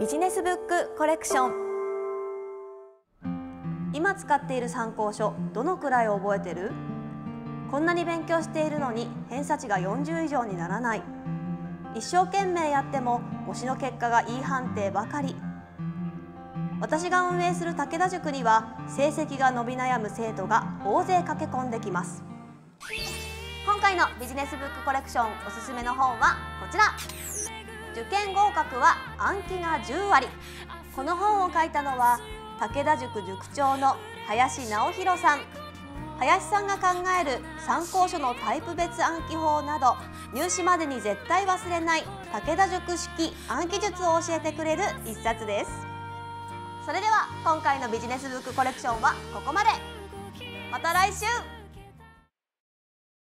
ビジネスブックコレクション。今使っている参考書どのくらい覚えてる？こんなに勉強しているのに偏差値が40以上にならない。一生懸命やっても模試の結果が E 判定ばかり。私が運営する武田塾には成績が伸び悩む生徒が大勢駆け込んできます。今回のビジネスブックコレクションおすすめの本はこちら。受験合格は暗記が10割。この本を書いたのは武田塾塾長の林直弘さん。林さんが考える参考書のタイプ別暗記法など入試までに絶対忘れない武田塾式暗記術を教えてくれる一冊です。それでは今回のビジネスブックコレクションはここまで。また来週。